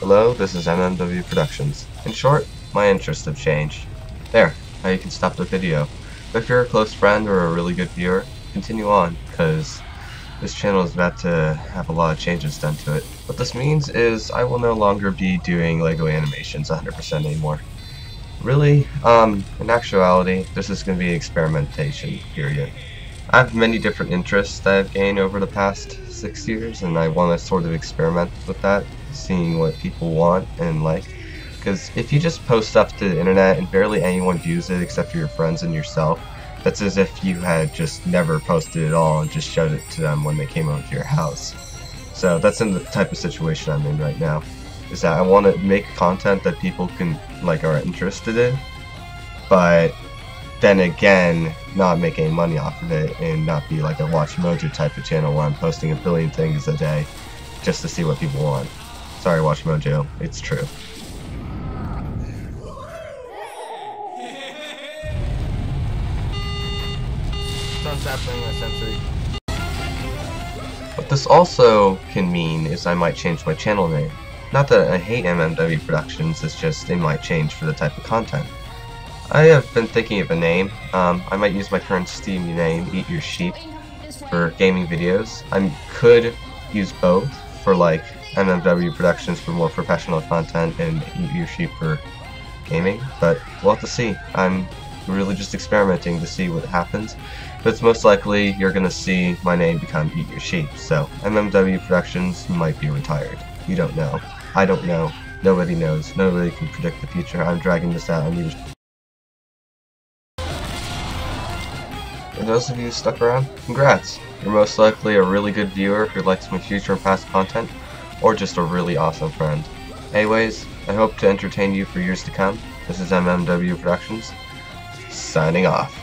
Hello, this is MMW Productions. In short, my interests have changed. There, now you can stop the video. But if you're a close friend or a really good viewer, continue on, because this channel is about to have a lot of changes done to it. What this means is I will no longer be doing LEGO animations 100% anymore. Really, um, in actuality, this is going to be an experimentation, period. I have many different interests that I've gained over the past six years, and I want to sort of experiment with that, seeing what people want and like. Because if you just post stuff to the internet and barely anyone views it except for your friends and yourself, that's as if you had just never posted at all and just showed it to them when they came over to your house. So that's in the type of situation I'm in right now. Is that I want to make content that people can like are interested in, but then again, not make any money off of it and not be like a Watch Mojo type of channel where I'm posting a billion things a day just to see what people want. Sorry, Watch Mojo, it's true. What this also can mean is I might change my channel name. Not that I hate MMW Productions, it's just it might change for the type of content. I have been thinking of a name. Um, I might use my current Steam name, Eat Your Sheep, for gaming videos. I could use both for like MMW Productions for more professional content and Eat Your Sheep for gaming, but we'll have to see. I'm really just experimenting to see what happens. But it's most likely you're gonna see my name become Eat Your Sheep, so MMW Productions might be retired. You don't know. I don't know. Nobody knows. Nobody can predict the future. I'm dragging this out. I need For those of you who stuck around, congrats! You're most likely a really good viewer who likes my future and past content, or just a really awesome friend. Anyways, I hope to entertain you for years to come. This is MMW Productions, signing off.